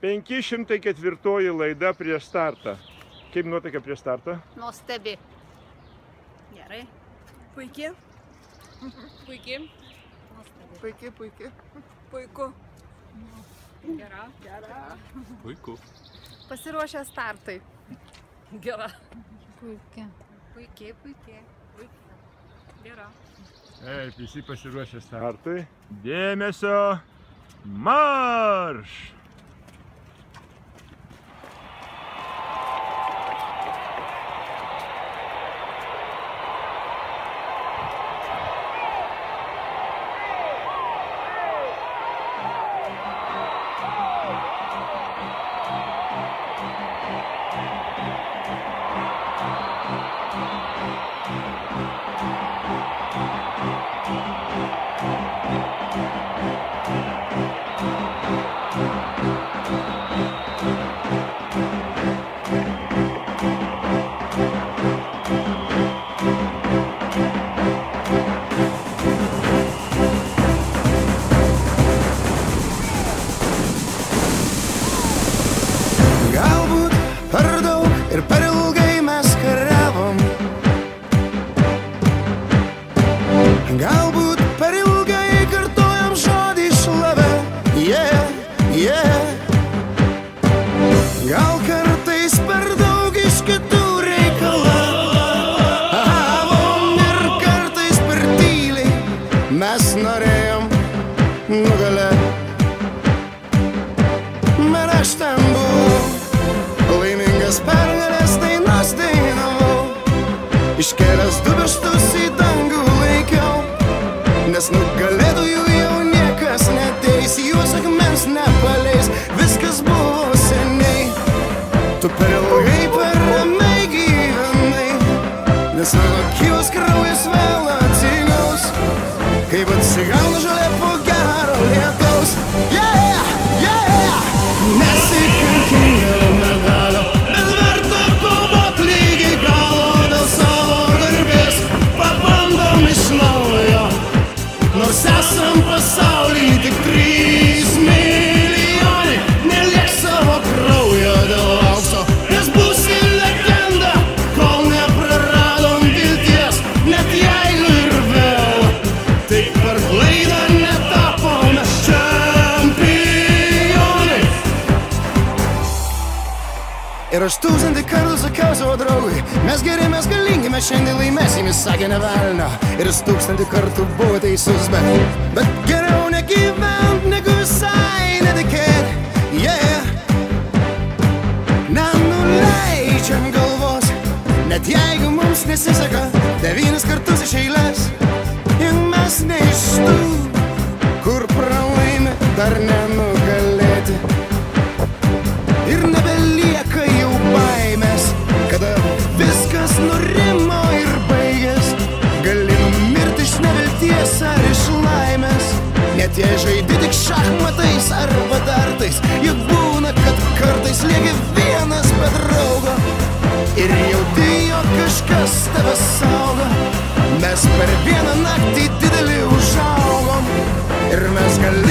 504 laida prieš startą. Kaip nuotaika prieš startą? Nuostabi. Gerai. Puikiai. Puikiai. Puikiai, puikiai. Puiku. Gera. Gera. Puiku. Pasiruošę startai. Gera. Puikia. Puikiai, puikiai. Gera. Taip, visi pasiruošę startui. Dėmesio. Marš! Nes nugalėtojų jau niekas neteis Juos akmens nepaleis. Viskas buvo seniai. Tu per Ir aš tūkstantį kartų sakiau savo draugui Mes geri, mes galingi, mes šiandien laimėsim Jis sakė ne velnio Ir jis tūkstantį kartų buvo teisus Bet, bet geriau negyvent, negu visai netikėt. Yeah. Nenuleidžiam galvos Net jeigu mums nesiseka Devynis kartus iš eilės. Juk mes ne iš tų Kur pralaimi dar nenugalėti per vieną naktį didelį užaugom. Ir mes galingi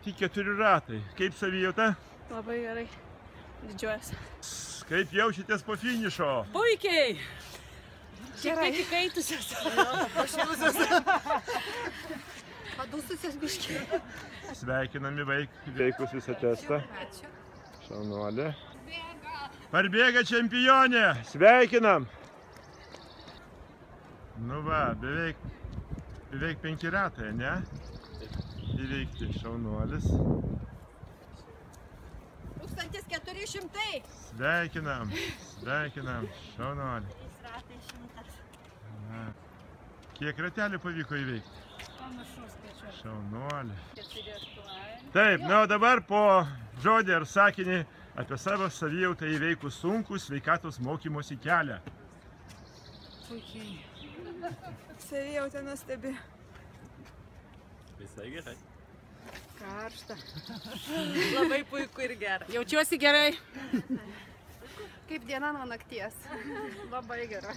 įveikti keturi ratai. Kaip savijauta? Labai gerai. Didžiuojas. Kaip jaučiatės po finišo? Puikiai. Gerai. Tik įkaitusios. Padususios biškiai. Sveikinami vaik, veikus visą testą. Ačiū. Šaunuolė. Parbėga čempionė. Sveikinam. Nu va, beveik, beveik penki ratai, ne? Įveikti šaunuolis. 1400. Sveikinam, sveikinam, šaunuolį. Kiek ratelių pavyko įveikti? Panašus skaičiu. Šaunuolį. 48. Taip, na o dabar po žodį ar sakinį apie savo savijautą įveikus sunkų sveikatos mokymosi kelią. Puikiai. Savijautė nuostabi. Visai gerai. Karšta. Labai puiku ir gera. Jaučiuosi gerai. Kaip diena nuo nakties. Labai gera.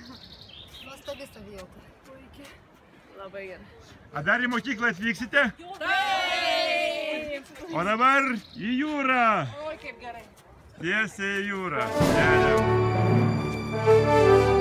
Nuostabi savijauta. Puikiai. Labai gerai. A dar į mokyklą atvyksite? Taip. O dabar į jūrą. Oi, kaip gerai. Tiesiai į jūrą. Ne.